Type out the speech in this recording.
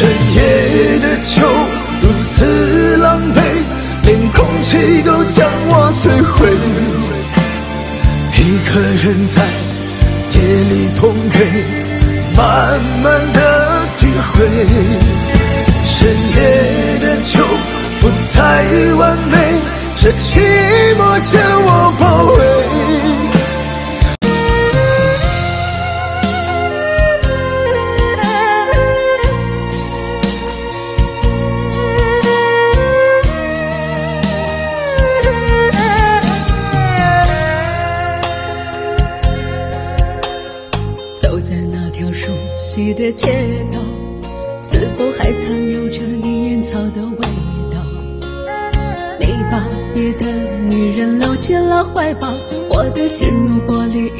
深夜的酒如此狼狈，连空气都将我摧毁。一个人在夜里碰杯，慢慢的体会。深夜的酒不再完美，这寂寞将走在那条熟悉的街道，是否还残留着你烟草的味道？你把别的女人搂进了怀抱，我的心如玻璃。